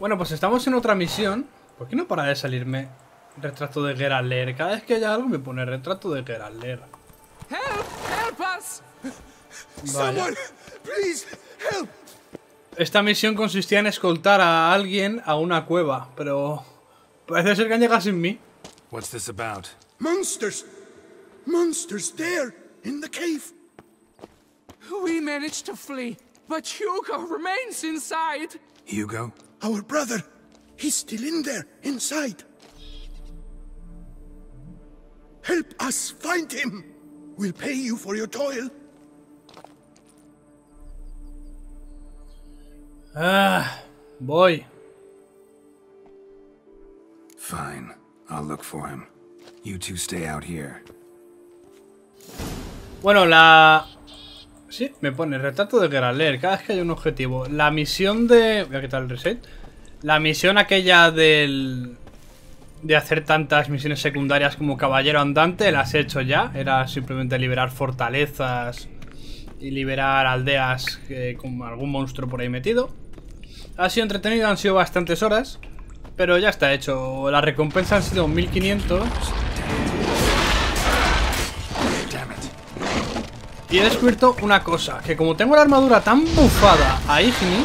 Bueno, pues estamos en otra misión. ¿Por qué no para de salirme retrato de Geralt Leer? Cada vez que haya algo me pone retrato de Geralt Leer. Help! Help us! Vaya. please help. Esta misión consistía en escoltar a alguien a una cueva, pero parece ser que han llegado sin mí. What's this about? Monsters. Monsters there in the cave. We managed to flee, but Hugo remains inside. Hugo? Our brother. He's still in there, inside. Help us find him. We'll pay you for your toil. Ah, voy. Fine. I'll look for him. You two stay out here. Bueno, la... Sí, me pone retrato de Geralt Leer cada vez que hay un objetivo. La misión de... Voy a quitar el reset. La misión aquella del... De hacer tantas misiones secundarias como caballero andante, las he hecho ya. Era simplemente liberar fortalezas y liberar aldeas eh, con algún monstruo por ahí metido. Ha sido entretenido, han sido bastantes horas. Pero ya está hecho. La recompensa han sido 1500. Y he descubierto una cosa, que como tengo la armadura tan bufada a Igni,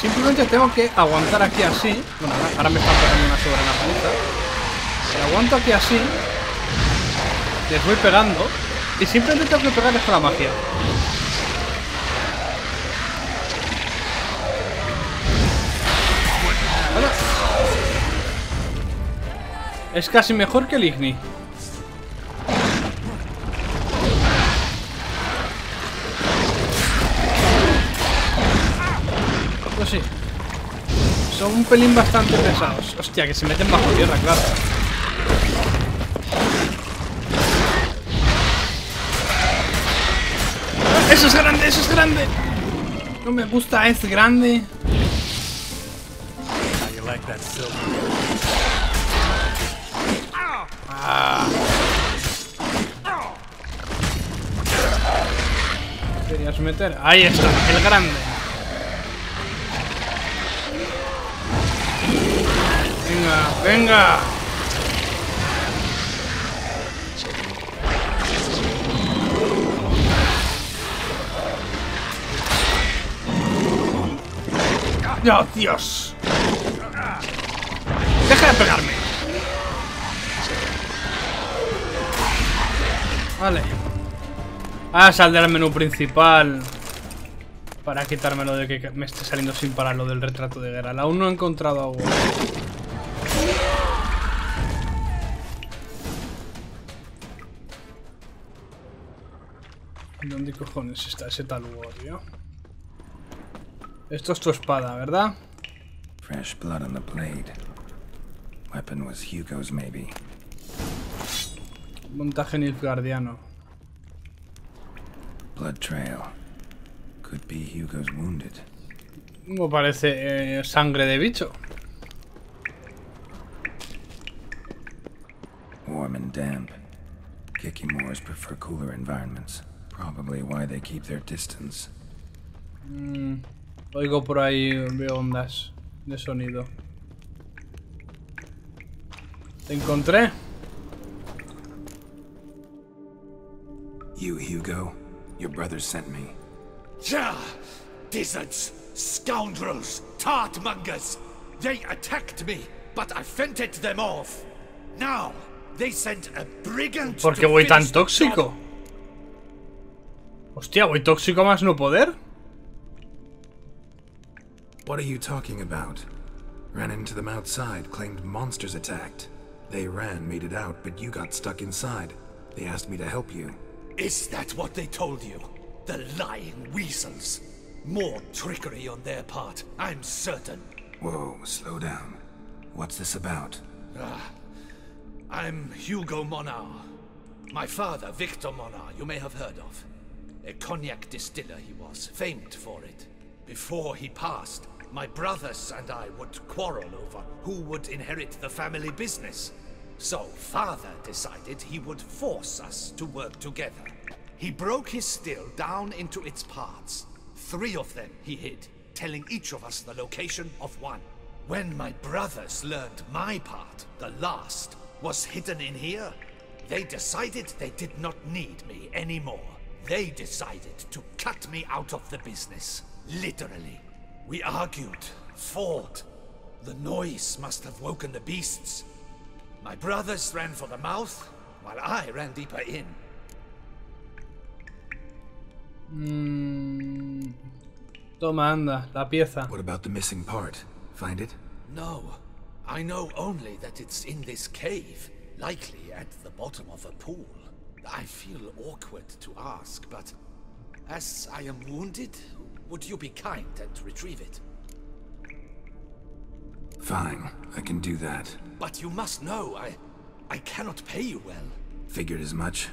simplemente tengo que aguantar aquí así. Bueno, ahora- me están pegando una sobre la paliza. Pero aguanto aquí así. Les voy pegando. Y simplemente tengo que pegarles con la magia. Es casi mejor que el Igni. Un pelín bastante pesados. Hostia, que se meten bajo tierra, claro. ¡Ah! ¡Eso es grande! ¡Eso es grande! No me gusta, es grande. That silver? Querías meter. Ahí está, el grande. Venga. ¡Oh, Dios! ¡Deja de pegarme! Vale. Ah, saldrá el menú principal. Para quitármelo de que me esté saliendo sin parar lo del retrato de Geralt. Aún no he encontrado algo. Cojones está ese talugo, tío? Esto es tu espada, ¿verdad? Fresh blood on the blade. Weapon was Hugo's, maybe. Montaje Nilfgaardiano. Blood trail. Could be Hugo's wounded. No parece eh, sangre de bicho. Warm and damp. Kikimores prefer cooler environments. Probably why they keep their distance. Mm, oigo por ahí, veo ondas de sonido. Te encontré. You, Hugo? Your brother sent me. Yeah! Dizzards! Scoundrels! Tartmongers! They attacked me, but I fended them off. Now, they sent a brigand ¿Por to qué voy tan finish the tóxico? Job. Hostia, voy tóxico más no poder. What are you talking about? Ran into them outside, claimed monsters attacked. They ran, made it out, but you got stuck inside. They asked me to help you. Is that what they told you? The lying weasels. More trickery on their part, I'm certain. Whoa, slow down. What's this about? Ah, I'm Hugo Monar. My father, Victor Monar, you may have heard of. A cognac distiller he was, famed for it. Before he passed, my brothers and I would quarrel over who would inherit the family business. So father decided he would force us to work together. He broke his still down into its parts. Three of them he hid, telling each of us the location of one. When my brothers learned my part, the last, was hidden in here, they decided they did not need me anymore. They decided to cut me out of the business. Literally. We argued, fought. The noise must have woken the beasts. My brothers ran for the mouth, while I ran deeper in. Mm, Toma, anda, la pieza. What about the missing part? Find it? No. I know only that it's in this cave, likely at the bottom of a pool. I feel awkward to ask, but as I am wounded, would you be kind and retrieve it? Fine, I can do that. But you must know, I I cannot pay you well. Figured as much.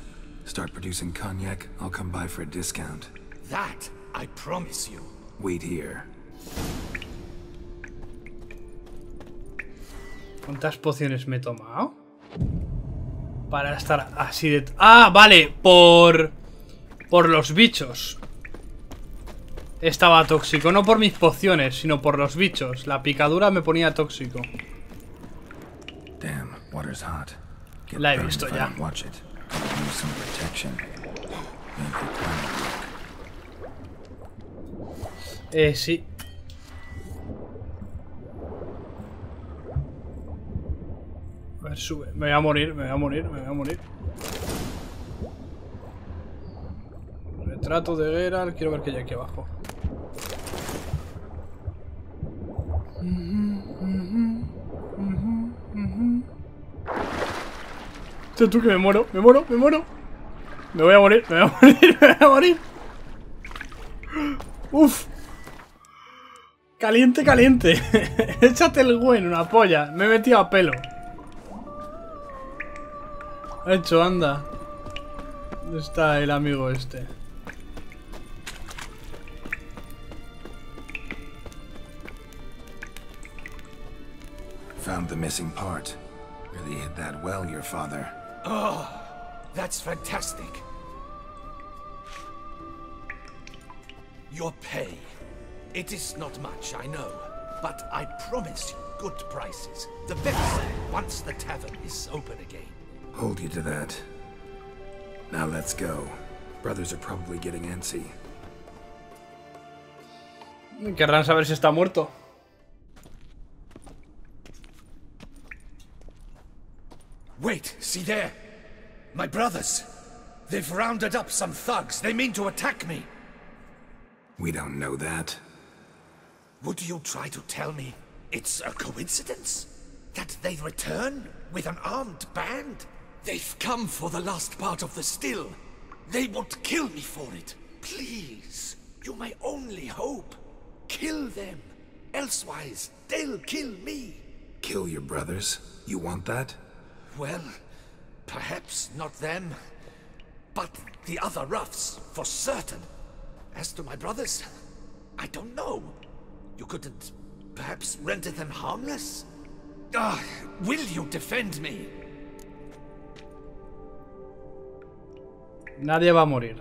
Start producing cognac, I'll come by for a discount. That I promise you. Wait here. ¿Cuántas pociones me he tomado? Para estar así de... Ah, vale, por... Por los bichos. Estaba tóxico, no por mis pociones, sino por los bichos. La picadura me ponía tóxico. La he visto ya. don't watch A ver, sube. Me voy a morir, me voy a morir, me voy a morir. Retrato de Geralt. Quiero ver qué hay aquí abajo. Tú, tú, que me muero, me muero, me muero. Me voy a morir, me voy a morir, me voy a morir. Uf. Caliente, caliente. Échate el buen, una polla. Me he metido a pelo. Ha hecho, anda. ¿Dónde está el amigo este? Found the missing part. Really hit that well, your father. Oh, that's fantastic. Your pay. It is not much, I know. But I promise you good prices. The best once the tavern is open again. Hold you to that. Now let's go. Brothers are probably getting antsy. Querrán saber si está muerto. Wait, see there? My brothers. They've rounded up some thugs. They mean to attack me. We don't know that. Would you try to tell me it's a coincidence? That they return with an armed band? They've come for the last part of the still. They would kill me for it. Please, you my only hope. Kill them. Elsewise, they'll kill me. Kill your brothers? You want that? Well, perhaps not them, but the other roughs, for certain. As to my brothers, I don't know. You couldn't perhaps render them harmless? Ah, will you defend me? Nadie va a morir.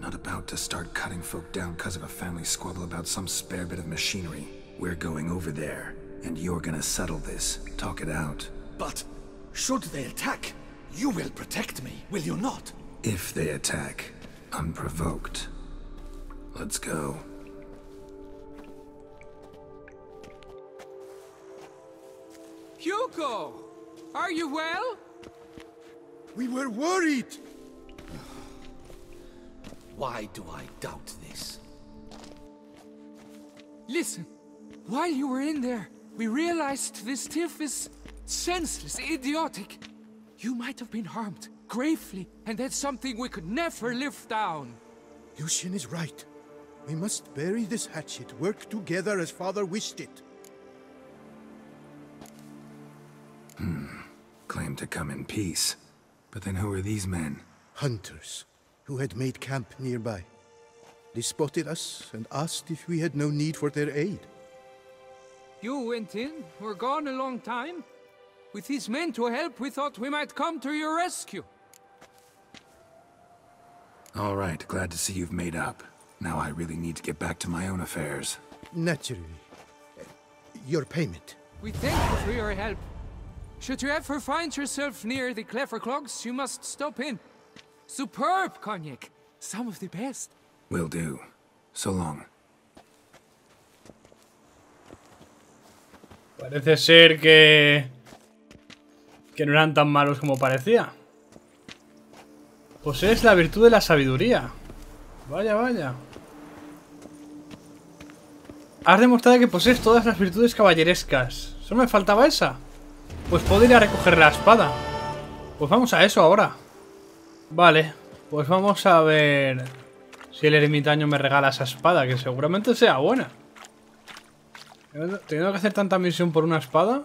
Not about to start cutting folk down because of a family squabble about some spare bit of machinery. We're going over there, and you're gonna settle this. Talk it out. But should they attack, you will protect me, will you not? If they attack, unprovoked. Let's go. Hugo! Are you well? We were worried. Why do I doubt this? Listen, while you were in there, we realized this tiff is senseless, idiotic. You might have been harmed, gravely, and that's something we could never live down. Lucian is right. We must bury this hatchet, work together as father wished it. Hmm. Claim to come in peace. But then who are these men? Hunters, who had made camp nearby. They spotted us and asked if we had no need for their aid. You went in, were gone a long time. With these men to help, we thought we might come to your rescue. All right, glad to see you've made up. Now I really need to get back to my own affairs. Naturally. Your payment. We thank you for your help. Should you ever find yourself near the Clever Clogs, you must stop in. Superb cognac. Some of the best. Will do. So long. Parece ser que... Que no eran tan malos como parecía. Posees la virtud de la sabiduría. Vaya, vaya. Has demostrado que posees todas las virtudes caballerescas. Solo me faltaba esa. Pues puedo ir a recoger la espada. Pues vamos a eso ahora. Vale, pues vamos a ver si el ermitaño me regala esa espada, que seguramente sea buena. ¿Tengo que hacer tanta misión por una espada?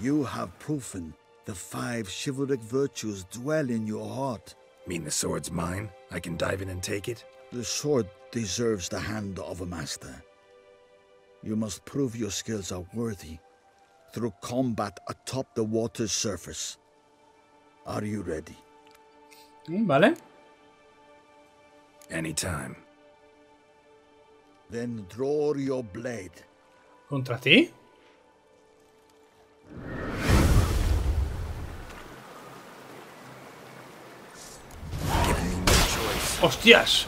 You have proven the five chivalric virtues dwell in your heart. Mean the sword's mine? I can dive in and take it? The sword deserves the hand of a master. You must prove your skills are worthy through combat atop the water's surface. Are you ready? Mm, Vale. Anytime. Then draw your blade. ¿Contra ti? ¡Hostias!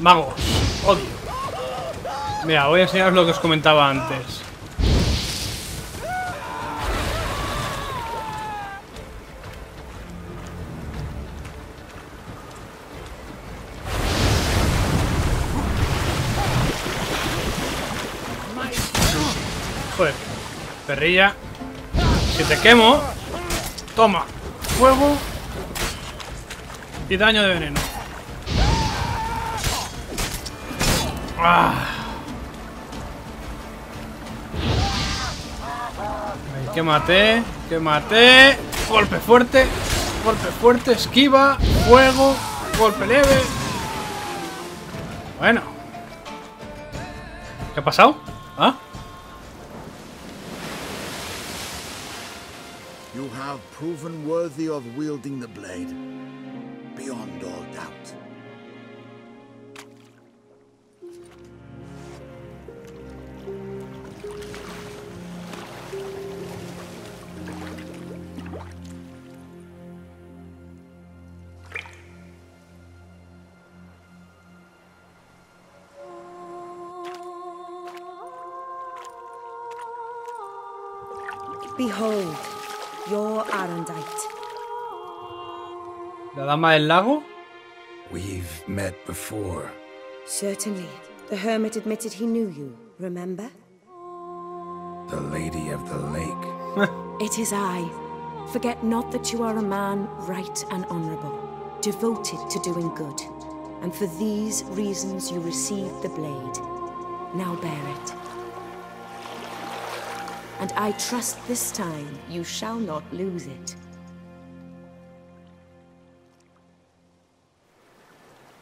Magos. Odio. Mira, voy a enseñaros lo que os comentaba antes. Perrilla. Si te quemo. Toma. Fuego. Y daño de veneno. Ah. Que maté, que maté. Golpe fuerte, golpe fuerte, esquiva, fuego, golpe leve. Bueno. ¿Qué ha pasado? ¿Ah? You have proven worthy of wielding the blade. Beyond all doubt. ¿La dama del lago? We've met before. Certainly. The hermit admitted he knew you, remember? The Lady of the Lake. It is I. Forget not that you are a man right and honorable, devoted to doing good. And for these reasons you received the blade. Now bear it. And I trust this time you shall not lose it.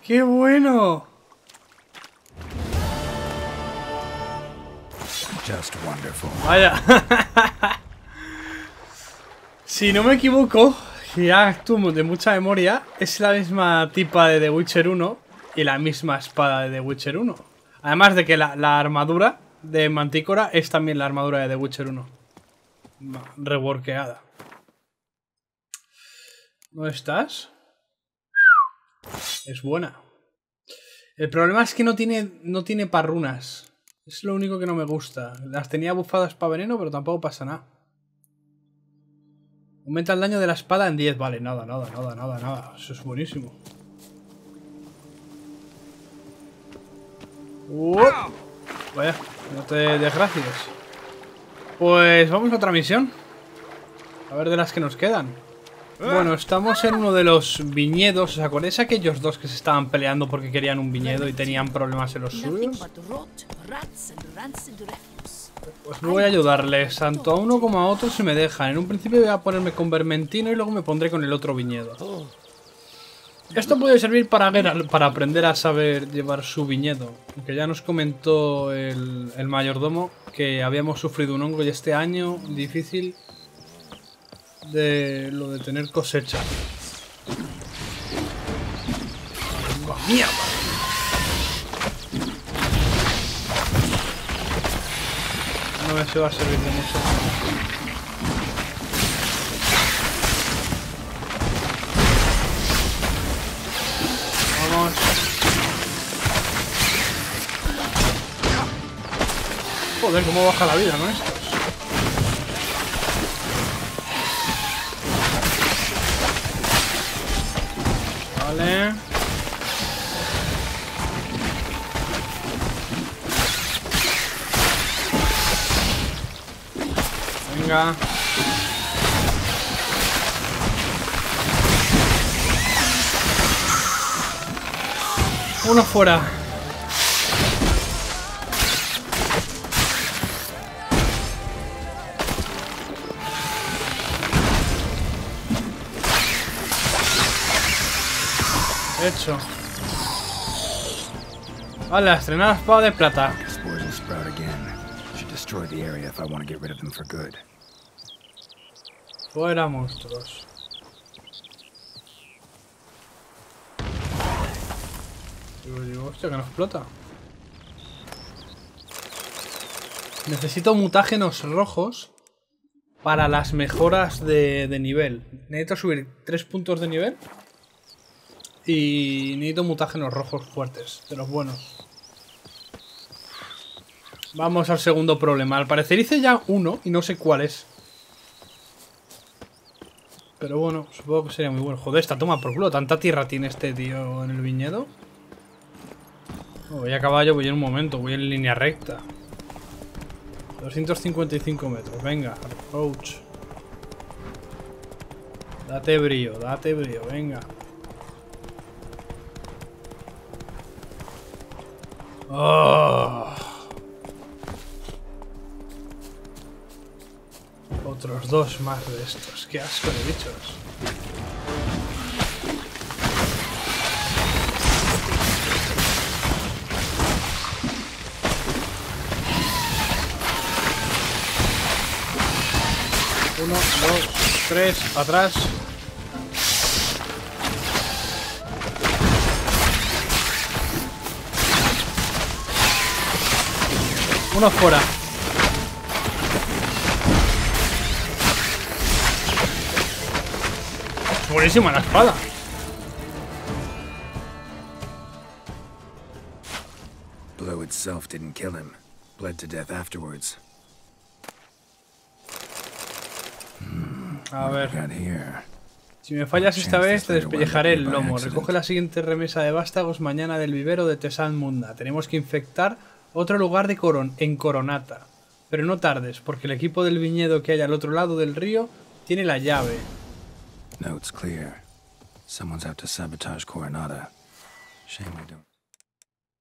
¡Qué bueno! Just wonderful. Vaya. si no me equivoco, ya actúo de mucha memoria, es la misma tipa de The Witcher 1 y la misma espada de The Witcher 1. Además de que la, la armadura de Mantícora es también la armadura de The Witcher 1. Ma- Reworkeada. ¿Dónde estás? Es buena. El problema es que no tiene, no tiene parrunas. Es lo único que no me gusta. Las tenía bufadas para veneno, pero tampoco pasa nada. Aumenta el daño de la espada en 10. Vale, nada, nada, nada, nada, nada. Eso es buenísimo. Vaya, no te desgracies. Pues vamos a otra misión. A ver de las que nos quedan. Bueno, estamos en uno de los viñedos. ¿Os acordáis aquellos dos que se estaban peleando porque querían un viñedo y tenían problemas en los suyos? Pues voy a ayudarles, tanto a uno como a otro si me dejan. En un principio voy a ponerme con Vermentino y luego me pondré con el otro viñedo. Esto puede servir para, para aprender a saber llevar su viñedo. Aunque ya nos comentó el, el mayordomo que habíamos sufrido un hongo y este año difícil de lo de tener cosecha. No me se va a servir de mucho. Joder, cómo baja la vida, ¿no? Vale. Venga. Uno fuera. Hecho. Vale, estrenada espada de plata. Spores will sprout again. Should destroy the area if I want to get rid of them for good. Fuera monstruos. Digo, digo, hostia, que no explota. Necesito mutágenos rojos para las mejoras de, de nivel. Necesito subir 3 puntos de nivel. Y necesito mutágenos rojos fuertes, de los buenos. Vamos al segundo problema. Al parecer hice ya uno y no sé cuál es. Pero bueno, supongo que sería muy bueno. Joder, esta toma por culo. ¿Tanta tierra tiene este tío en el viñedo? Voy a caballo, voy en un momento. Voy en línea recta. 255 metros. Venga, approach. Date brío, date brío. Venga. Oh. Otros dos más de estos. Qué asco de bichos. Uno, dos, tres, atrás. Uno fuera. Buenísima la espada. Blow itself didn't kill him. Bled to death afterwards. A ver. Si me fallas esta vez, te despellejaré el lomo. Recoge la siguiente remesa de vástagos mañana del vivero de Tesan Munda. Tenemos que infectar otro lugar de coron en Coronata. Pero no tardes, porque el equipo del viñedo que hay al otro lado del río tiene la llave. Note's clear. Someone's out to sabotage Coronata. Shame we don't.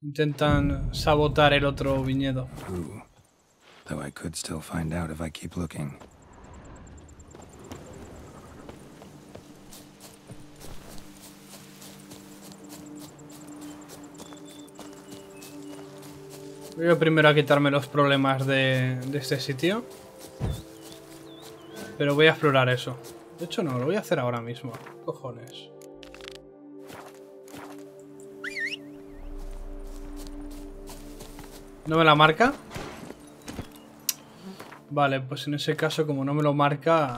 Intentan sabotar el otro viñedo. Who? Though I could still find out if I keep looking. Voy primero a quitarme los problemas de, de este sitio. Pero voy a explorar eso. De hecho no, lo voy a hacer ahora mismo. Cojones. ¿No me la marca? Vale, pues en ese caso, como no me lo marca,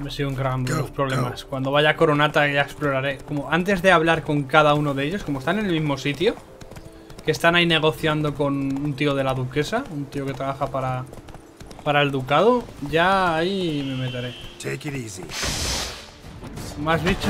me sigo encargando los problemas. Cuando vaya a Coronata ya exploraré. Como antes de hablar con cada uno de ellos, como están en el mismo sitio, que están ahí negociando con un tío de la duquesa, un tío que trabaja para, para el ducado, ya ahí me meteré. Take it easy. Más bichos.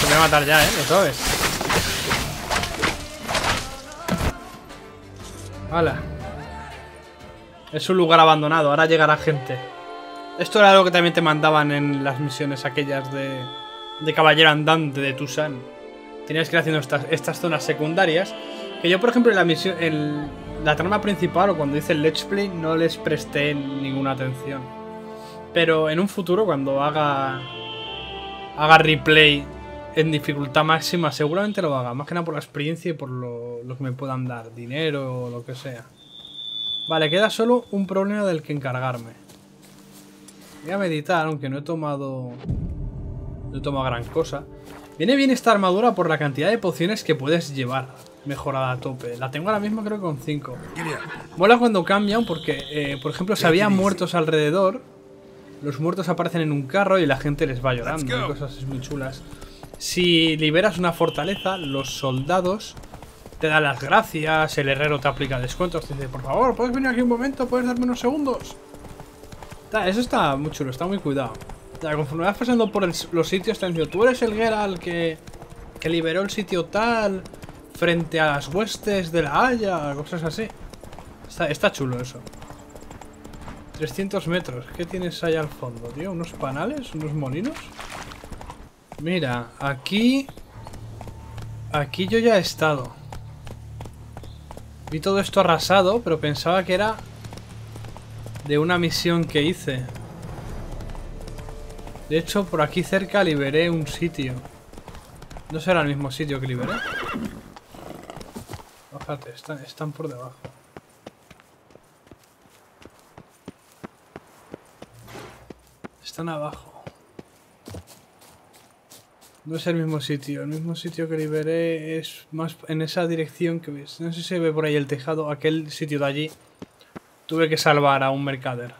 Te voy a matar ya, ¿eh? Lo sabes. Hala. Es un lugar abandonado, ahora llegará gente. Esto era algo que también te mandaban en las misiones aquellas de, de caballero andante de Tucson. Tenías que ir haciendo estas, estas zonas secundarias. Que yo, por ejemplo, en la misión, en la trama principal o cuando hice el Let's Play no les presté ninguna atención. Pero en un futuro, cuando haga haga replay en dificultad máxima, seguramente lo haga. Más que nada por la experiencia y por lo, lo que me puedan dar, dinero o lo que sea. Vale, queda solo un problema del que encargarme. Voy a meditar, aunque no he tomado... No he tomado gran cosa. Viene bien esta armadura por la cantidad de pociones que puedes llevar mejorada a tope. La tengo ahora mismo creo que con 5. Mola cuando cambian porque, eh, por ejemplo, si había muertos alrededor, los muertos aparecen en un carro y la gente les va llorando. y Cosas muy chulas. Si liberas una fortaleza, los soldados te dan las gracias, el herrero te aplica descuentos, te dice, por favor, puedes venir aquí un momento, puedes darme unos segundos. Eso está muy chulo, está muy cuidado. Conforme vas pasando por el- los sitios, te tú eres el Geralt que, que liberó el sitio tal, frente a las huestes de la Haya, cosas así. Está, está chulo eso. 300 metros, ¿qué tienes ahí al fondo, tío? ¿Unos panales? ¿Unos molinos? Mira, aquí... Aquí yo ya he estado. Vi todo esto arrasado, pero pensaba que era de una misión que hice. De hecho, por aquí cerca liberé un sitio. ¿No será el mismo sitio que liberé? Fíjate, están, están por debajo. Están abajo. No es el mismo sitio. El mismo sitio que liberé es más en esa dirección que ves. No sé si se ve por ahí el tejado. Aquel sitio de allí. Tuve que salvar a un mercader.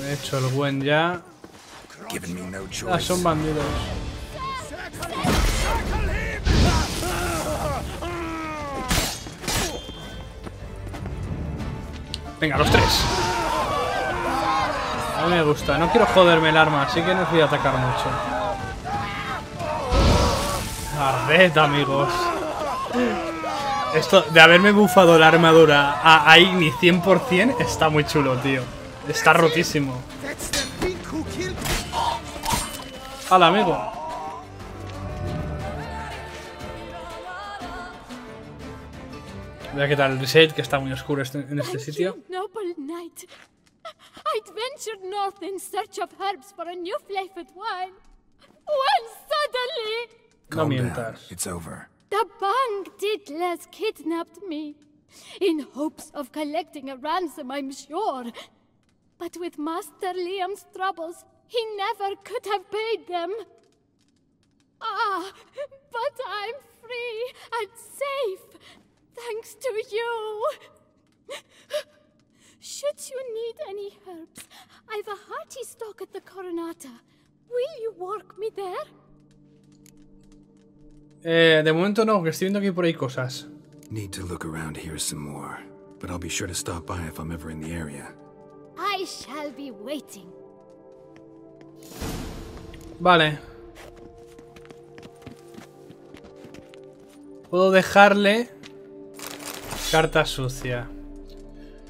Me he hecho el buen ya. Ah, son bandidos. Venga, los tres. Mí me gusta. No quiero joderme el arma, así que no os voy a atacar mucho. Arded, amigos. Esto de haberme bufado la armadura a, a Igni 100% está muy chulo, tío. Está rotísimo. Hola, amigo. Voy a quitar el reset, que está muy oscuro este- en este sitio. You, noble knight. I'd ventured north in search of herbs for a new flavored wine. When suddenly, No Calm down. It's over. the Bang kidnapped me. In hopes of collecting a ransom, I'm sure. But with Master Liam's troubles, he never could have paid them. Ah, but I'm free and safe, thanks to you. Should you need any herbs, I've a hearty stock at the Coronata. Will you work me there? Eh, de momento no, que estoy viendo aquí por ahí cosas. Need to look around here some more. But I'll be sure to stop by if I'm ever in the area. I shall be waiting. Vale. Puedo dejarle carta sucia.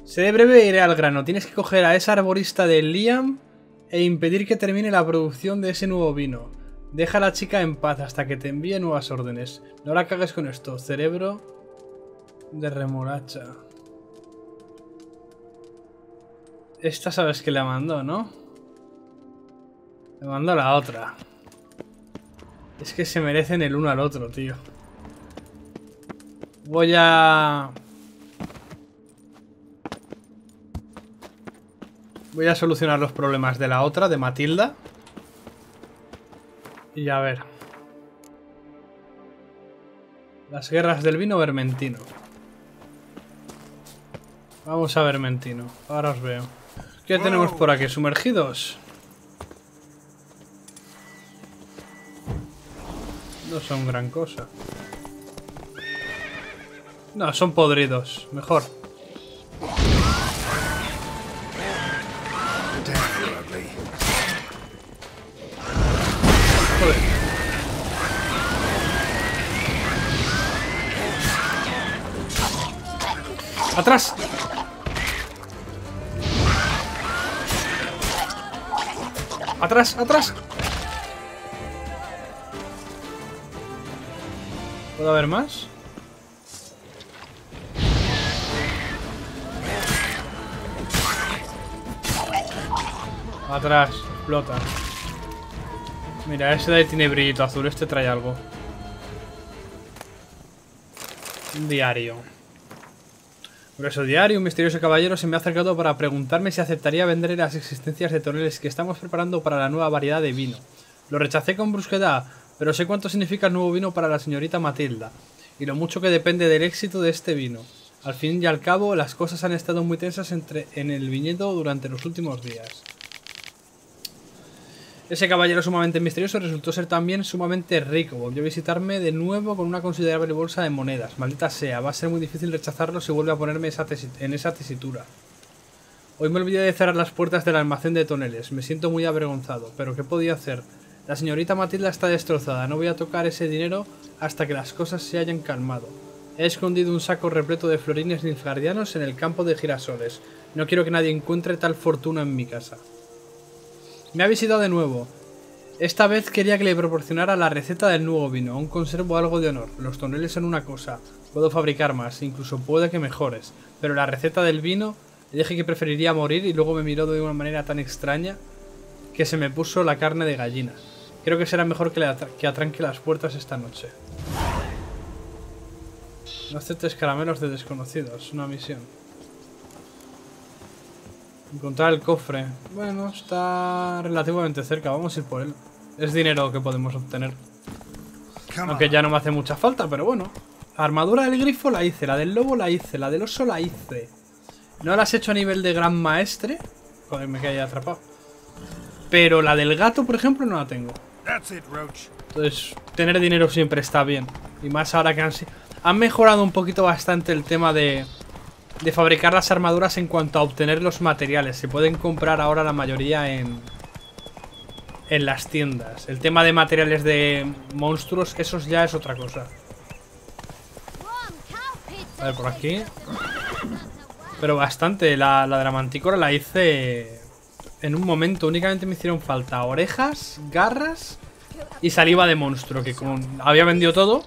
Seré breve e iré al grano. Tienes que coger a esa arborista de Liam e impedir que termine la producción de ese nuevo vino. Deja a la chica en paz hasta que te envíe nuevas órdenes. No la cagues con esto. Cerebro de remolacha. Esta sabes que le mandó, ¿no? Le mandó la otra. Es que se merecen el uno al otro, tío. Voy a... Voy a solucionar los problemas de la otra, de Matilda. Y a ver. Las guerras del vino vermentino. Vamos a vermentino. Ahora os veo. ¿Qué tenemos por aquí? ¿Sumergidos? No son gran cosa. No, son podridos. Mejor. ¡Atrás! ¡Atrás! ¡Atrás! ¿Puedo haber más? Atrás, explota. Mira, ese de tiene brillito azul, este trae algo. Un diario. Grueso diario, un misterioso caballero se me ha acercado para preguntarme si aceptaría vender las existencias de toneles que estamos preparando para la nueva variedad de vino. Lo rechacé con brusquedad, pero sé cuánto significa el nuevo vino para la señorita Matilda, y lo mucho que depende del éxito de este vino. Al fin y al cabo, las cosas han estado muy tensas entre, en el viñedo durante los últimos días. Ese caballero sumamente misterioso resultó ser también sumamente rico. Volvió a visitarme de nuevo con una considerable bolsa de monedas. Maldita sea, va a ser muy difícil rechazarlo si vuelve a ponerme esa en esa tesitura. Hoy me olvidé de cerrar las puertas del almacén de toneles. Me siento muy avergonzado. Pero ¿qué podía hacer? La señorita Matilda está destrozada. No voy a tocar ese dinero hasta que las cosas se hayan calmado. He escondido un saco repleto de florines nilfgaardianos en el campo de girasoles. No quiero que nadie encuentre tal fortuna en mi casa. Me ha visitado de nuevo. Esta vez quería que le proporcionara la receta del nuevo vino. Aún conservo algo de honor. Los toneles son una cosa. Puedo fabricar más, incluso puede que mejores. Pero la receta del vino, le dije que preferiría morir y luego me miró de una manera tan extraña que se me puso la carne de gallina. Creo que será mejor que, le que atranque las puertas esta noche. No aceptes caramelos de desconocidos. Una misión. Encontrar el cofre. Bueno, está relativamente cerca. Vamos a ir por él. Es dinero que podemos obtener. Aunque ya no me hace mucha falta, pero bueno. La armadura del grifo la hice, la del lobo la hice, la del oso la hice. No las he hecho a nivel de gran maestre. Joder, me quedé atrapado. Pero la del gato, por ejemplo, no la tengo. Entonces, tener dinero siempre está bien. Y más ahora que han, han mejorado un poquito bastante el tema de, de fabricar las armaduras en cuanto a obtener los materiales. Se pueden comprar ahora la mayoría en, en las tiendas. El tema de materiales de monstruos, esos ya es otra cosa. A ver, por aquí. Pero bastante. La, la de la la hice en un momento. Únicamente me hicieron falta orejas, garras y saliva de monstruo. Que con, había vendido todo.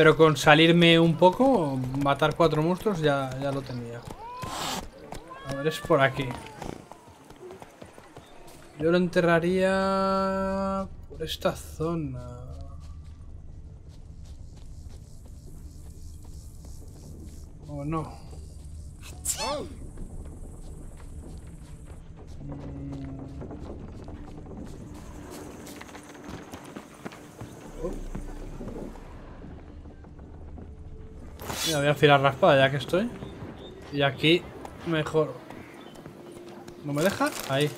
Pero con salirme un poco, matar cuatro monstruos ya, ya lo tenía. A ver, es por aquí. Yo lo enterraría por esta zona. ¿O no? Mira, voy a afilar la espada ya que estoy. Y aquí mejor. ¿No me deja? Ahí.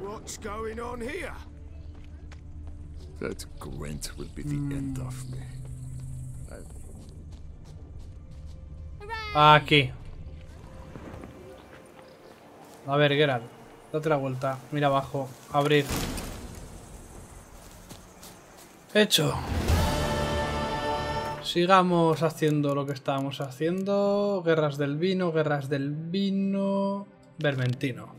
What's going on here? That Gwent will be the end of me. Aquí. A ver, Geralt. Date la vuelta. Mira abajo. Abrir. Hecho. Sigamos haciendo lo que estábamos haciendo. Guerras del vino, guerras del vino. Vermentino.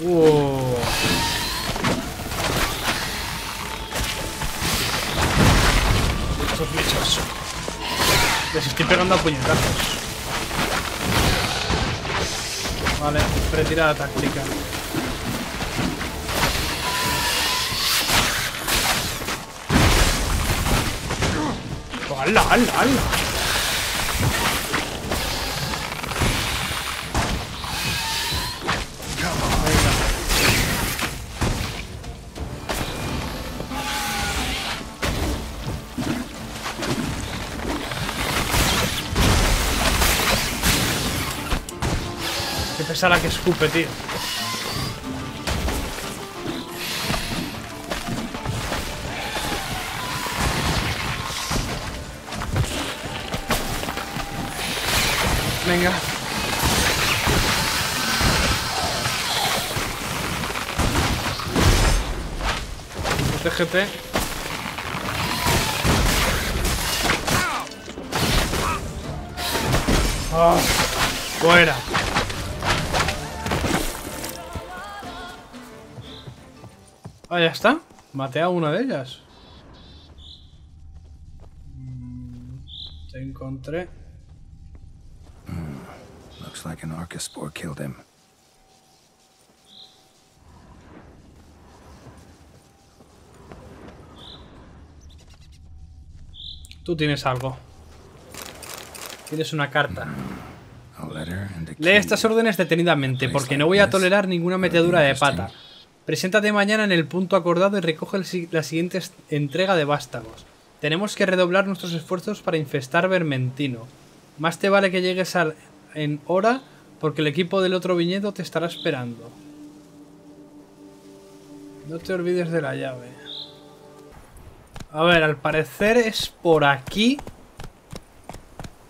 Uh. Esos bichos. Les estoy pegando a puñetazos. Vale, retirada táctica. ¡Hala, hala, hala! Qué pesada que escupe, tío. Venga. Protégete. Ah, fuera. Ah, ya está. Maté a una de ellas. Mm, Te encontré. Looks like an Archospore killed him. Tú tienes algo. Tienes una carta. Mm, Lee estas órdenes detenidamente, porque no voy a tolerar ninguna metedura de pata. Preséntate mañana en el punto acordado y recoge la siguiente entrega de vástagos. Tenemos que redoblar nuestros esfuerzos para infestar Vermentino. Más te vale que llegues al en hora, porque el equipo del otro viñedo te estará esperando. No te olvides de la llave. A ver, al parecer es por aquí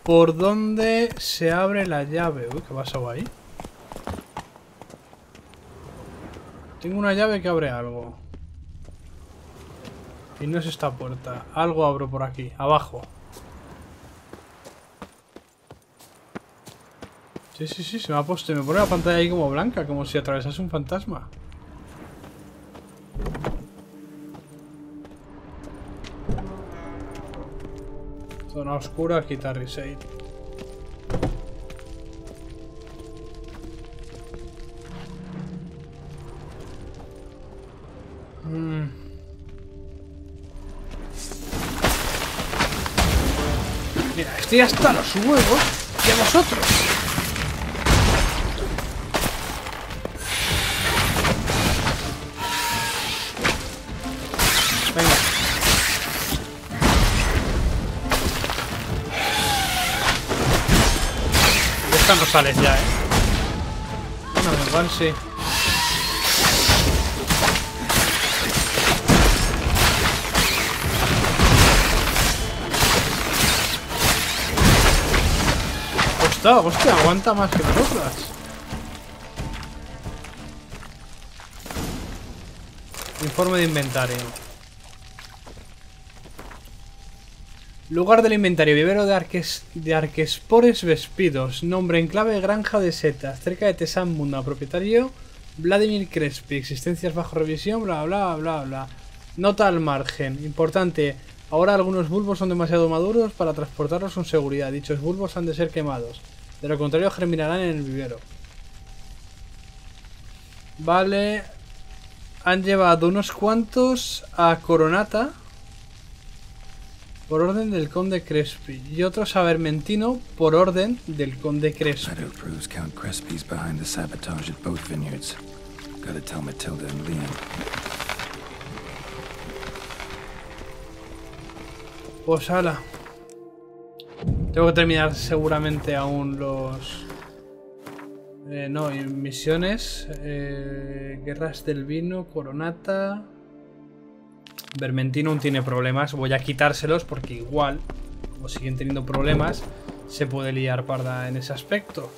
por donde se abre la llave. Uy, ¿qué pasó ahí? Tengo una llave que abre algo. Y no es esta puerta. Algo abro por aquí, abajo. Sí, sí, sí, se me ha puesto me pone la pantalla ahí como blanca, como si atravesase un fantasma. Zona oscura, quitar reset. Mm. Mira, estoy hasta los huevos a vosotros. De esta no sales ya, ¿eh? Bueno, igual sí. Hostia, hostia, aguanta más que nosotras. Informe de inventario. Lugar del inventario, vivero de, arques, de arquespores vespidos. Nombre en clave granja de setas, cerca de Tesamunda. Propietario Vladimir Crespi. Existencias bajo revisión, bla bla bla bla. Nota al margen. Importante. Ahora algunos bulbos son demasiado maduros para transportarlos con seguridad. Dichos bulbos han de ser quemados. De lo contrario germinarán en el vivero. Vale. Han llevado unos cuantos a Coronata. Por orden del conde Crespi. Y otros a Vermentino por orden del conde Crespi. Letter proves Count Crespi's behind the sabotage at both vineyards. Gotta tell Matilda and Liam. Pues ala. Tengo que terminar seguramente aún los... Eh, no, misiones. eh, guerras del vino, coronata... Vermentino aún tiene problemas. Voy a quitárselos porque igual, como siguen teniendo problemas, se puede liar parda en ese aspecto.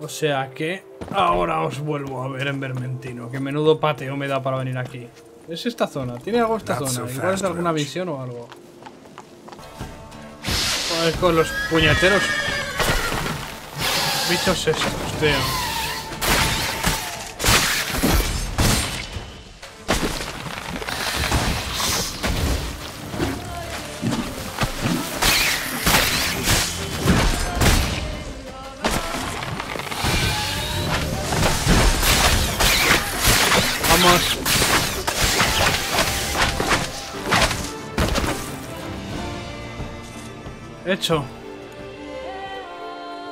O sea que ahora os vuelvo a ver en Vermentino. Que menudo pateo me da para venir aquí. Es esta zona. ¿Tiene algo esta zona? Igual es alguna misión o algo. Joder, con los puñeteros bichos estos, tío. Hecho.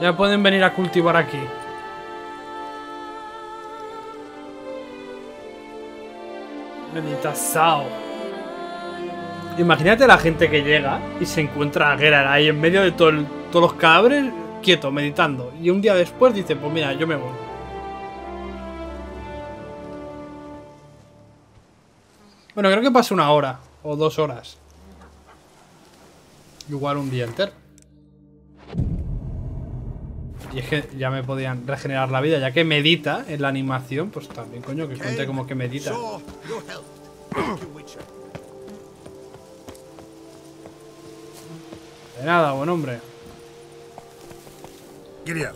Ya pueden venir a cultivar aquí. Bendita Sao. Imagínate la gente que llega y se encuentra a Geralt ahí en medio de todo todos los cadáveres, quieto, meditando. Y un día después dice, pues mira, yo me voy. Bueno, creo que pasa una hora o dos horas. Igual un día entero. Y es que ya me podían regenerar la vida, ya que medita en la animación, pues también, coño, que cuente como que medita. De nada, buen hombre.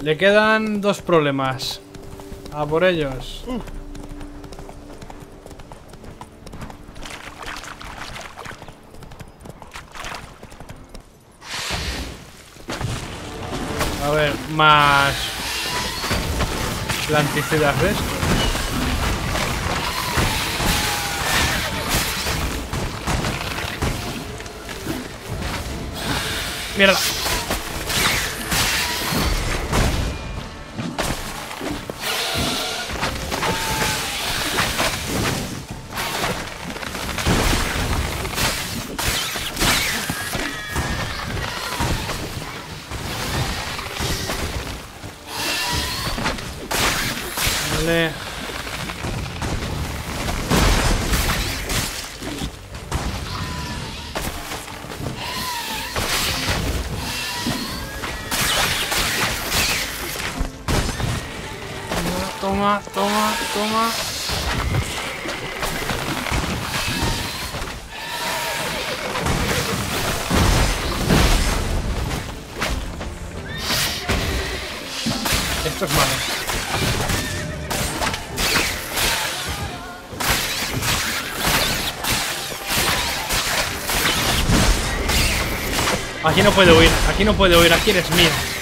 Le quedan dos problemas. A por ellos. A ver, más planticidas de esto. Mírala. Toma, toma, toma. Esto es malo. Aquí no puede huir, aquí no puede huir, aquí eres mío.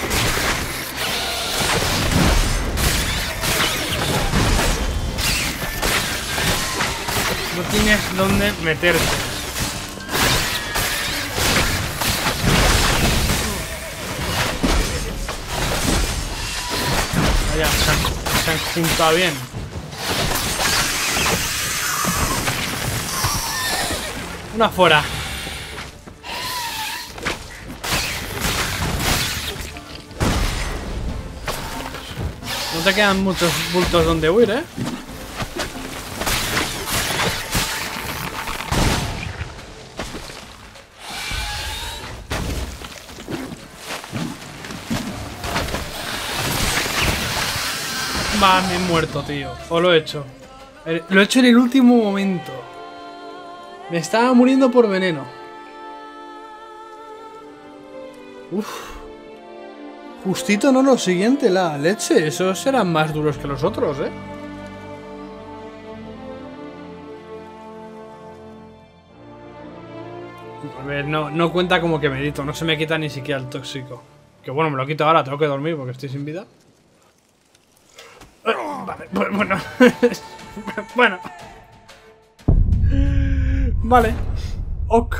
Dónde meterte. Vaya, se han, se han juntado bien. Una fuera. No te quedan muchos bultos donde huir, ¿eh? Me he muerto, tío. O lo he hecho. Eh, Lo he hecho en el último momento. Me estaba muriendo por veneno. Uf. Justito no lo siguiente, la leche. Esos serán más duros que los otros, ¿eh? A ver, no, no cuenta como que medito. No se me quita ni siquiera el tóxico. Que bueno, me lo quito ahora. Tengo que dormir porque estoy sin vida. Vale, bu- bueno. bueno. Vale. Ok.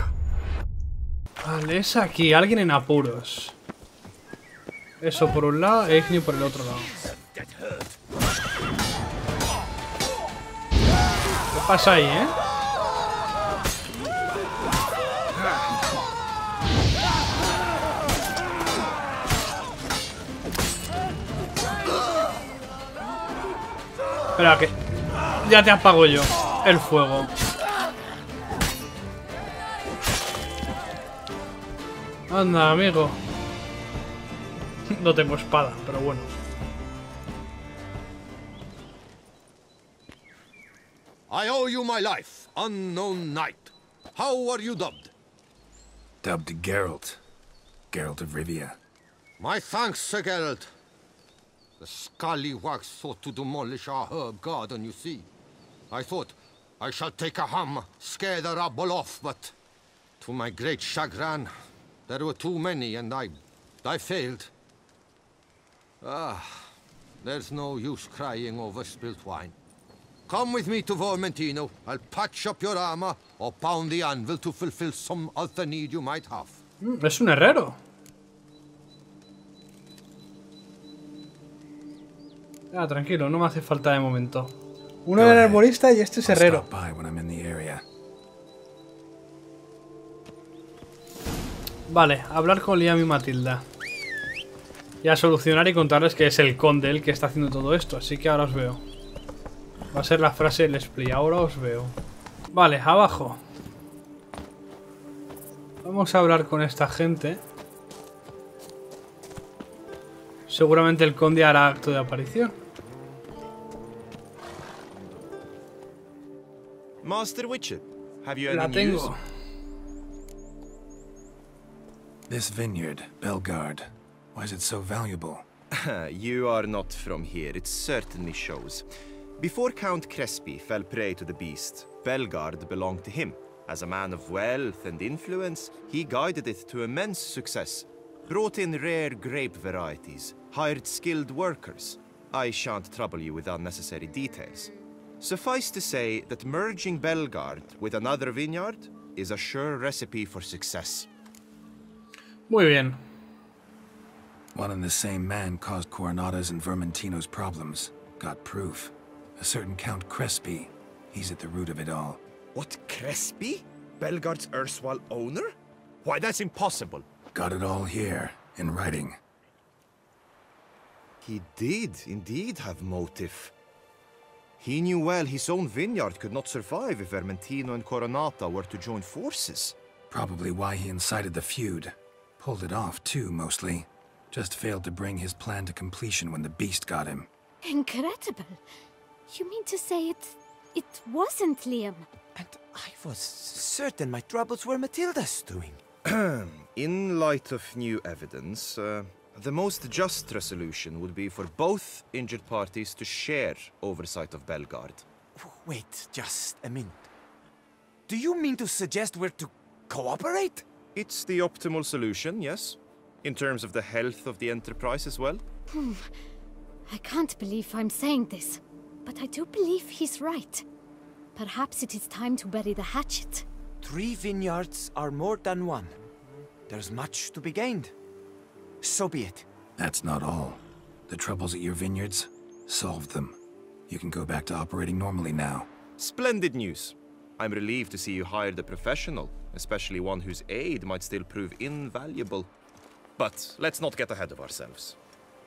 Vale, es aquí. Alguien en apuros. Eso por un lado, e por el otro lado. ¿Qué pasa ahí, eh? Espera, que ya te apago yo el fuego. Anda, amigo. No tengo espada, pero bueno. I owe you my life, unknown knight. How are you dubbed? Dubbed Geralt. Geralt of Rivia. My thanks, Sir Geralt. The scallywags thought to demolish our herb garden, you see. I thought, I shall take a ham, scare the rabble off, but to my great chagrin, there were too many, and I... I failed. Ah, there's no use crying over spilt wine. Come with me to Vormentino. I'll patch up your armor or pound the anvil to fulfill some other need you might have. Mm, Es un herrero. Ah, tranquilo, no me hace falta de momento. Uno era ahead. herborista y este es herrero. Vale, hablar con Liam y Matilda. Y a solucionar y contarles que es el conde el que está haciendo todo esto. Así que ahora os veo. Va a ser la frase del split. Ahora os veo. Vale, abajo. Vamos a hablar con esta gente. Seguramente el conde hará acto de aparición. Master Witcher, have you La any tengo. news? This vineyard, Belgard. Why is it so valuable? you are not from here, it certainly shows. Before Count Crespi fell prey to the beast, Belgard belonged to him. As a man of wealth and influence, he guided it to immense success. Brought in rare grape varieties, hired skilled workers. I shan't trouble you with unnecessary details. Suffice to say that merging Belgard with another vineyard is a sure recipe for success. Muy bien. One and the same man caused Coronada's and Vermentino's problems. Got proof. A certain Count Crespi. He's at the root of it all. What, Crespi? Belgard's erstwhile owner? Why, that's impossible. Got it all here, in writing. He did indeed have motive. He knew well his own vineyard could not survive if Vermentino and Coronata were to join forces. Probably why he incited the feud. Pulled it off, too, mostly. Just failed to bring his plan to completion when the beast got him. Incredible. You mean to say it... it wasn't Liam? And I was certain my troubles were Matilda's doing. In light of new evidence, uh, the most just resolution would be for both injured parties to share oversight of Belgard. Wait just a minute. Do you mean to suggest we're to cooperate? It's the optimal solution, yes. In terms of the health of the enterprise as well. Hmm. I can't believe I'm saying this, but I do believe he's right. Perhaps it is time to bury the hatchet. Three vineyards are more than one. There's much to be gained. So be it. That's not all. The troubles at your vineyards? Solved them. You can go back to operating normally now. Splendid news. I'm relieved to see you hired a professional, especially one whose aid might still prove invaluable. But let's not get ahead of ourselves.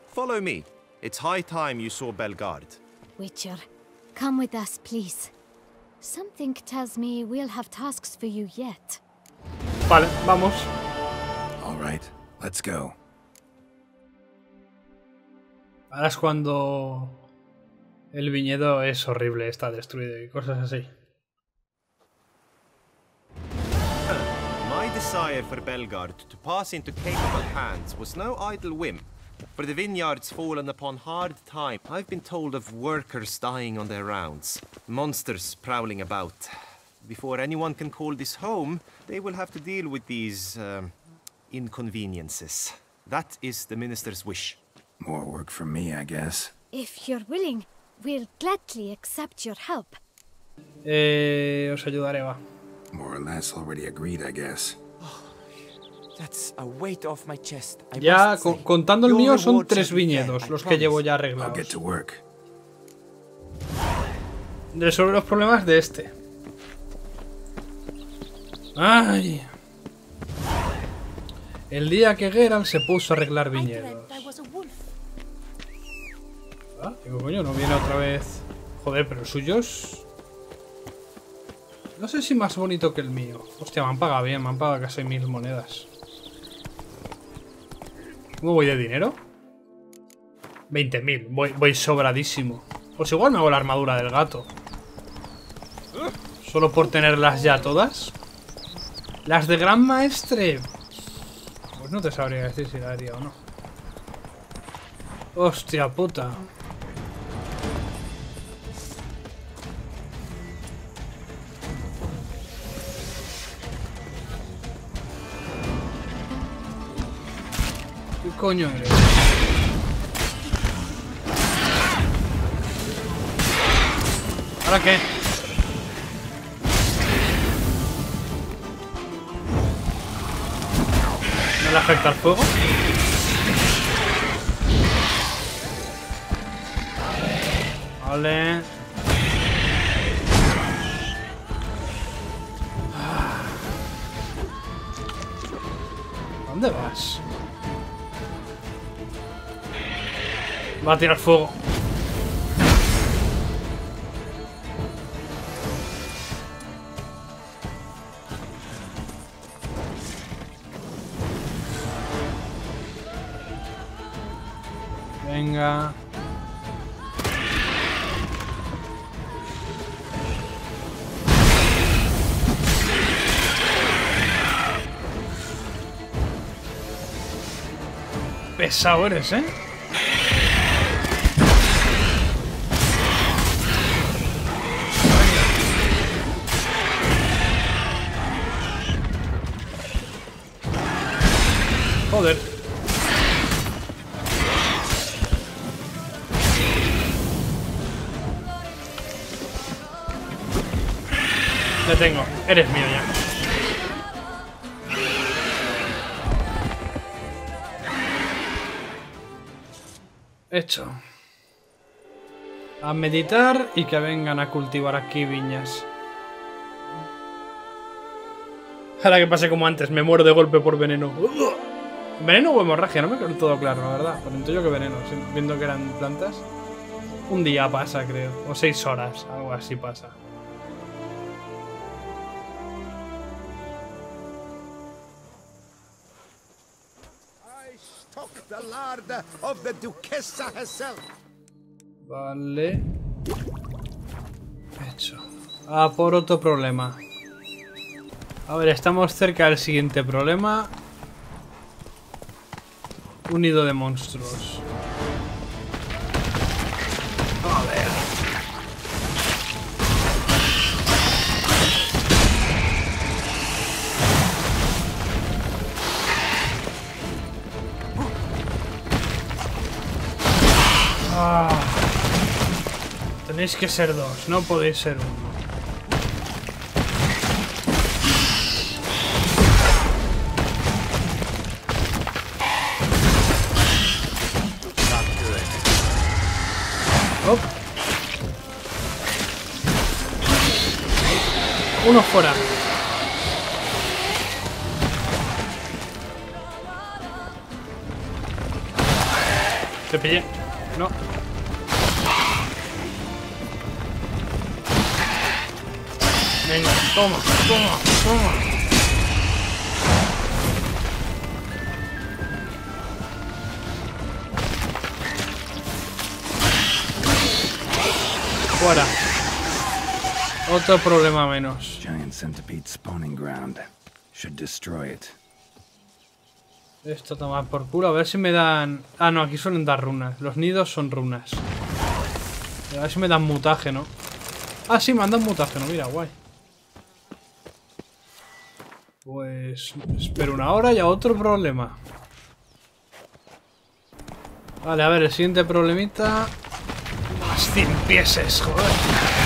Follow me. It's high time you saw Belgard. Witcher, come with us, please. Something tells me we'll have tasks for you yet. Vale, vamos. All right, let's go. Ahora es cuando el viñedo es horrible, está destruido y cosas así. My desire for Belgard to pass into capable hands was no idle whim. For the vineyard's fallen upon hard time, I've been told of workers dying on their rounds, monsters prowling about. Before anyone can call this home, they will have to deal with these um, inconveniences. That is the minister's wish. More work for me, I guess. If you're willing, we'll gladly accept your help. Eh, os ayudaré, va. More or less already agreed, I guess. That's a weight off my chest. Ya, co- contando el mío, son tres viñedos los que llevo ya I'll get arreglados. to work. Resuelve los problemas de este. ¡Ay! El día que Geralt se puso a arreglar viñedos. Digo, coño, no viene otra vez. Joder, pero el suyo. No sé si más bonito que el mío. Hostia, me han pagado bien, me han pagado casi mil monedas. ¿Cómo voy de dinero? 20.000, voy, voy sobradísimo. Pues igual me hago la armadura del gato. Solo por tenerlas ya todas. Las de Gran Maestre. Pues no te sabría decir si la haría o no. Hostia puta. Coño eres? ¿Ahora qué? ¿No le afecta el fuego? Vale. ¿Dónde vas? Va a tirar fuego. Venga. Pesado eres, ¿eh? Joder. Te tengo. Eres mío ya. Hecho. A meditar y que vengan a cultivar aquí viñas. Ahora que pase como antes, me muero de golpe por veneno. ¿Veneno o hemorragia? No me quedó todo claro, la verdad. Entiendo yo que veneno, viendo que eran plantas. Un día pasa, creo. O seis horas, algo así pasa. Vale. Hecho. Ah, por otro problema. A ver, estamos cerca del siguiente problema. Un nido de monstruos. Ah. Tenéis que ser dos, no podéis ser uno. Uno fuera. Te pillé. No. Venga, toma, toma, toma. Fuera. Otro problema menos. Centipede spawning ground. Should destroy it. Esto toma por culo. A ver si me dan... Ah, no, aquí suelen dar runas. Los nidos son runas. A ver si me dan mutágeno. Ah, sí, me dan mutágeno. Mira, guay. Pues... Espero una hora y a otro problema. Vale, a ver, el siguiente problemita... Más 100 pieses, joder.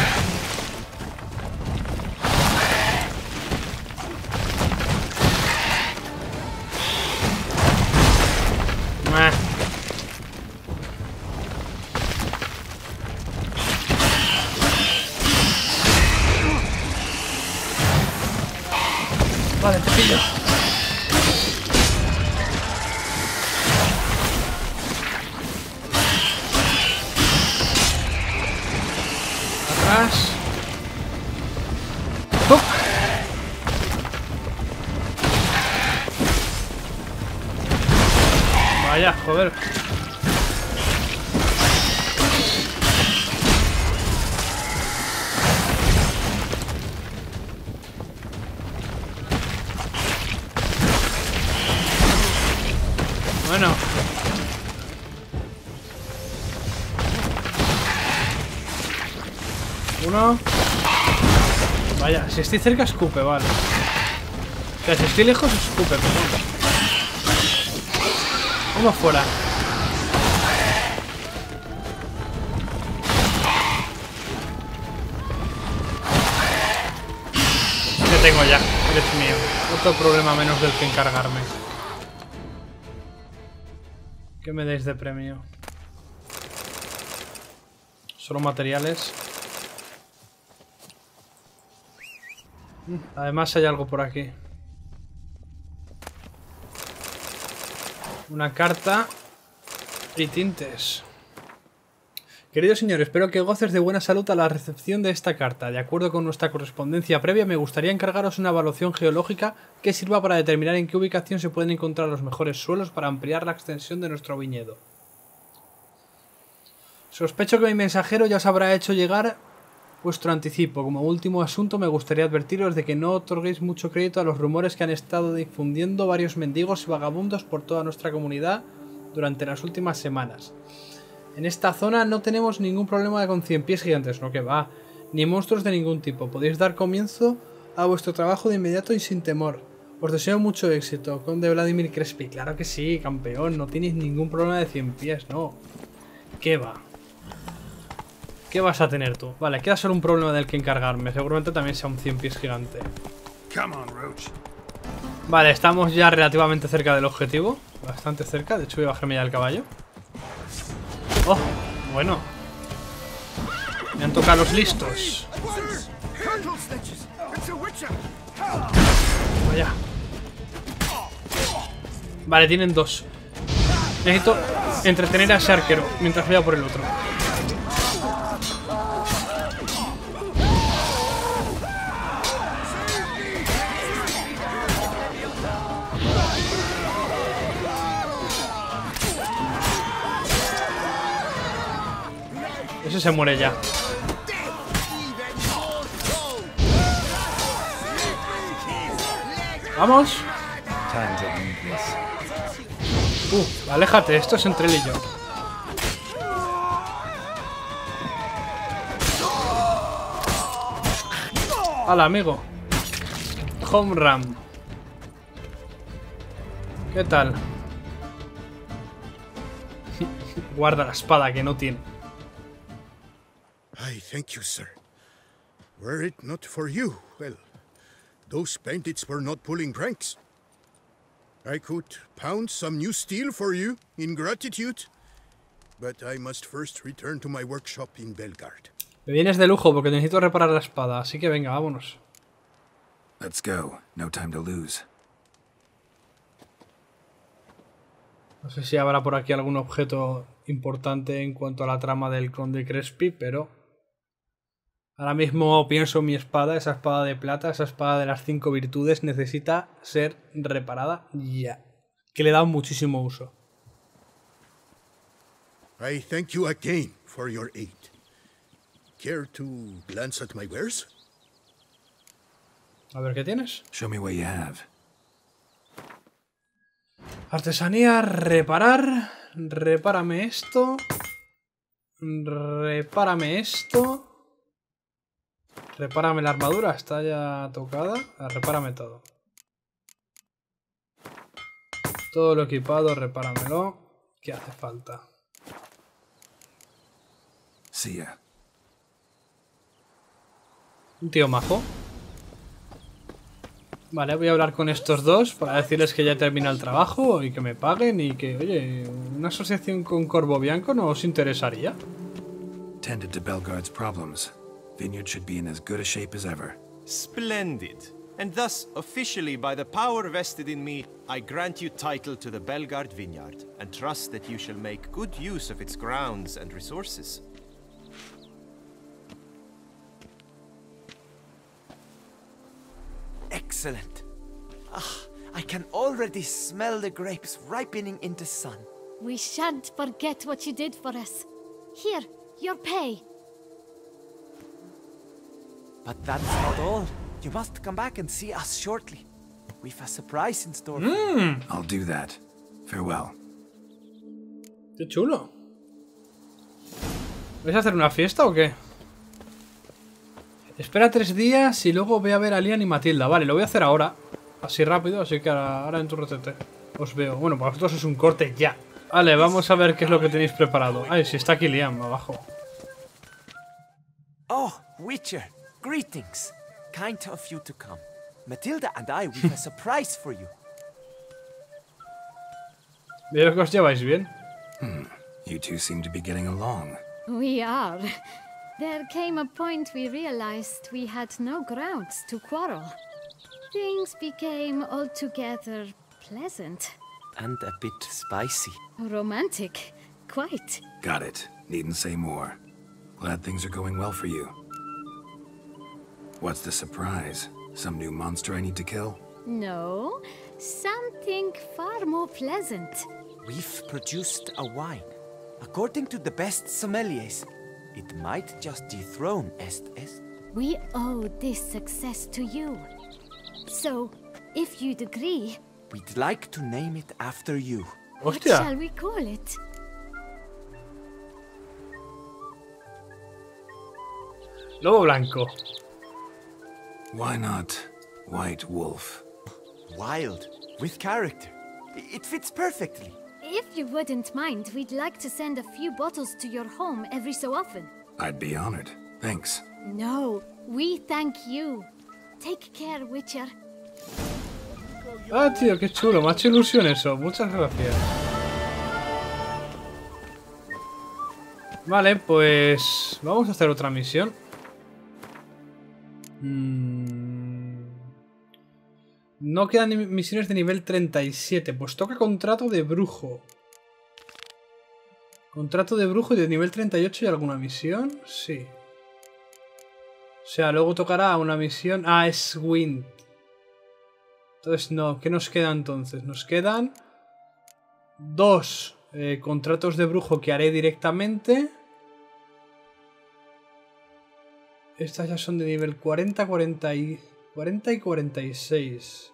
Estoy cerca escupe, vale. O sea, si estoy lejos escupe, perdón. Uno fuera. Te tengo ya, eres mío. Otro problema menos del que encargarme. ¿Qué me dais de premio? Solo materiales. Además hay algo por aquí. Una carta y tintes. Querido señor, espero que goces de buena salud a la recepción de esta carta. De acuerdo con nuestra correspondencia previa, me gustaría encargaros una evaluación geológica que sirva para determinar en qué ubicación se pueden encontrar los mejores suelos para ampliar la extensión de nuestro viñedo. Sospecho que mi mensajero ya os habrá hecho llegar vuestro anticipo. Como último asunto, me gustaría advertiros de que no otorguéis mucho crédito a los rumores que han estado difundiendo varios mendigos y vagabundos por toda nuestra comunidad durante las últimas semanas. En esta zona no tenemos ningún problema con cien pies gigantes, no que va, ni monstruos de ningún tipo. Podéis dar comienzo a vuestro trabajo de inmediato y sin temor. Os deseo mucho éxito, Conde Vladimir Crespi. Claro que sí, campeón, no tienes ningún problema de cien pies, no. ¿Qué va? ¿Qué vas a tener tú? Vale, queda solo un problema del que encargarme. Seguramente también sea un cien pies gigante. Vale, estamos ya relativamente cerca del objetivo. Bastante cerca. De hecho, voy a bajarme ya el caballo. Oh, bueno. Me han tocado los listos. Vaya. Vale, tienen dos. Necesito entretener a ese arquero mientras voy a por el otro. Ese se muere ya. Vamos. Uh, aléjate, esto es entre él y yo. Hola, amigo. Home run. ¿Qué tal? Guarda la espada que no tiene. Thank you, sir. Were it not for you, well, those bandits were not pulling pranks. I could pound some new steel for you in gratitude, but I must first return to my workshop in Belgard. Me vienes de lujo porque necesito reparar la espada, así que venga, vámonos. Let's go. No time to lose. No sé si habrá por aquí algún objeto importante en cuanto a la trama del Conde Crespi, pero ahora mismo pienso en mi espada, esa espada de plata, esa espada de las cinco virtudes, necesita ser reparada ya, que le da muchísimo uso. I thank you again for your aid. Care to glance at my wares? A ver qué tienes. Show me what you have. Artesanía, reparar. Repárame esto. Repárame esto. Repárame la armadura, está ya tocada. Ah, Repárame todo. Todo lo equipado, repáramelo. ¿Qué hace falta? Ya. Un tío majo. Vale, voy a hablar con estos dos para decirles que ya termina el trabajo y que me paguen y que, oye, una asociación con Corvo Bianco no os interesaría. Tended to Belgard's problems. Vineyard should be in as good a shape as ever. Splendid. And thus, officially, by the power vested in me, I grant you title to the Belgard Vineyard, and trust that you shall make good use of its grounds and resources. Excellent. Ah, I can already smell the grapes ripening in the sun. We shan't forget what you did for us. Here, your pay. But that's not all. You must come back and see us shortly. We've a surprise in store. Mmm, I'll do that. Farewell. qué chulo. ¿Vais a hacer una fiesta o qué? Espera tres días y luego voy a ver a Lian y Matilda. Vale, lo voy a hacer ahora. Así rápido, así que ahora, ahora en tu retete. Os veo. Bueno, para vosotros es un corte ya. Vale, vamos a ver qué es lo que tenéis preparado. Ay, si está aquí Liam abajo. Oh, Witcher, greetings. Kind of you to come. Matilda and I, we've a surprise for you. Veo que os lleváis bien. Hmm. You two seem to be getting along. We are. There came a point we realized we had no grounds to quarrel. Things became altogether pleasant. And a bit spicy. Romantic. Quite. Got it. Needn't say more. Glad things are going well for you. What's the surprise? Some new monster I need to kill? No, something far more pleasant. We've produced a wine. According to the best sommeliers, it might just dethrone Est Est. We owe this success to you. So, if you'd agree, We'd like to name it after you. what Hostia. shall we call it? Lobo blanco. Why not White Wolf? Wild, with character. It fits perfectly. If you wouldn't mind, we'd like to send a few bottles to your home every so often. I'd be honored. Thanks. No, we thank you. Take care, Witcher. Ah, tío, qué chulo. Me ha hecho ilusión eso. Muchas gracias. Vale, pues vamos a hacer otra misión. Mm. No quedan misiones de nivel 37. Pues toca contrato de brujo. Contrato de brujo y de nivel 38 y alguna misión. Sí. O sea, luego tocará una misión. Ah, es Wind. Entonces, no. ¿Qué nos queda entonces? Nos quedan dos eh, contratos de brujo que haré directamente. Estas ya son de nivel 40, 40 y, 40 y 46.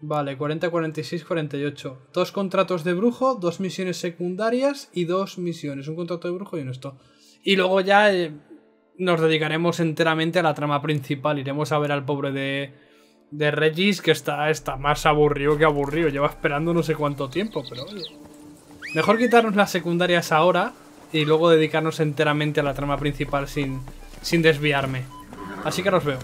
Vale, 40, 46, 48. Dos contratos de brujo, dos misiones secundarias y dos misiones. Un contrato de brujo y un esto. Y luego ya eh, nos dedicaremos enteramente a la trama principal. Iremos a ver al pobre de, de Regis, que está, está más aburrido que aburrido. Lleva esperando no sé cuánto tiempo, pero. Mejor quitarnos las secundarias ahora y luego dedicarnos enteramente a la trama principal sin, sin desviarme. Así que ahora os veo.